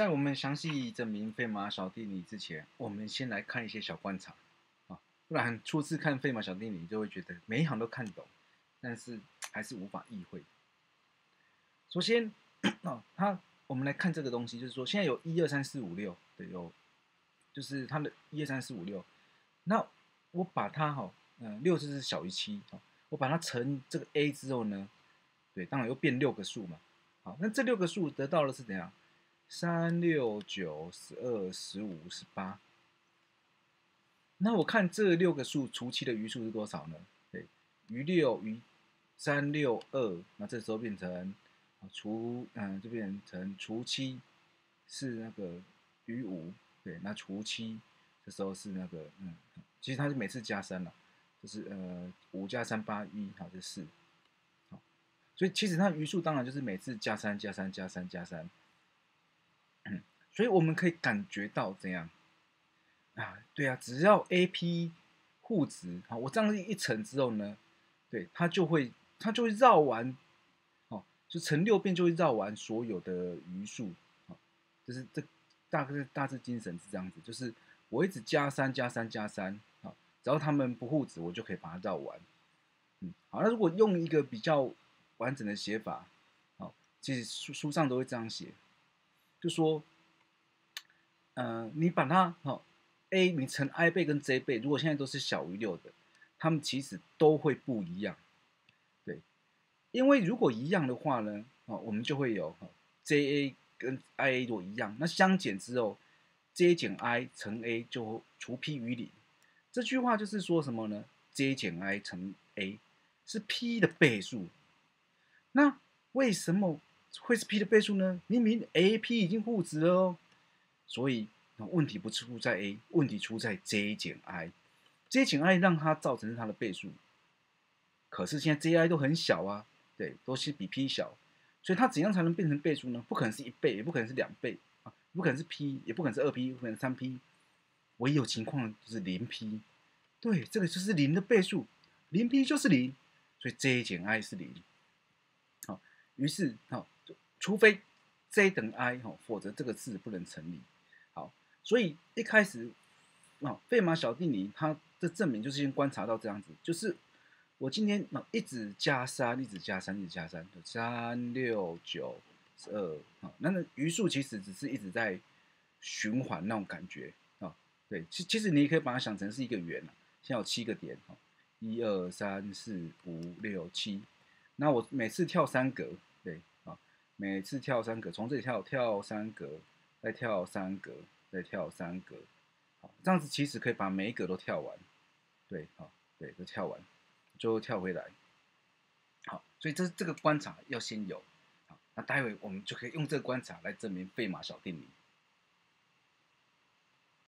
在我们详细证明费马小定理之前，我们先来看一些小观察啊，不然初次看费马小定理就会觉得每一行都看懂，但是还是无法意会。首先 啊，它我们来看这个东西，就是说现在有一二三四五六，对，有就是它的一二三四五六，那我把它哈，嗯，六就是小于七，好，我把它乘这个 a 之后呢，对，当然又变六个数嘛，好，那这六个数得到的是怎样？三六九十二十五十八，那我看这六个数除七的余数是多少呢？对，余六余三六二，那这时候变成除嗯就变成除七是那个余五，对，那除七这时候是那个嗯，其实它是每次加三了，就是呃五加三八一，好是四，好，所以其实它余数当然就是每次加三加三加三加三。所以我们可以感觉到怎样啊？对啊，只要 A P 互值，好，我这样一乘之后呢，对它就会它就会绕完，哦，就乘六遍就会绕完所有的余数，好，就是这大概大致精神是这样子，就是我一直加三加三加三，好，只要他们不互值，我就可以把它绕完。嗯，好，那如果用一个比较完整的写法，好，其实书书上都会这样写，就说。嗯，你把它好，a 你乘 i 倍跟 j 倍，如果现在都是小于六的，它们其实都会不一样，对，因为如果一样的话呢，哦，我们就会有 j a 跟 i a 如果一样，那相减之后，j 减 i 乘 a 就除 p 于零。这句话就是说什么呢？j 减 i 乘 a 是 p 的倍数，那为什么会是 p 的倍数呢？明明 a p 已经互值了哦。所以问题不出在 a，问题出在 j 减 i，j 减 i 让它造成它的倍数，可是现在 j i 都很小啊，对，都是比 p 小，所以它怎样才能变成倍数呢？不可能是一倍，也不可能是两倍啊，不可能是 p，也不可能是二 p，不可能三 p，唯有情况就是零 p，对，这个就是零的倍数，零 p 就是零，所以 j 减 i 是零，好，于是好，除非 j 等于 i 哈，否则这个字不能成立。所以一开始，啊，费马小定理它的证明就是先观察到这样子，就是我今天啊一直加三，一直加三，一直加三，三六九十二啊，那那余数其实只是一直在循环那种感觉啊，对，其其实你也可以把它想成是一个圆啊，现在有七个点哈，一二三四五六七，那我每次跳三格，对啊，每次跳三格，从这里跳跳三格，再跳三格。再跳三格，好，这样子其实可以把每一格都跳完，对，好，对，都跳完，最后跳回来，好，所以这这个观察要先有，好，那待会我们就可以用这个观察来证明费马小定理。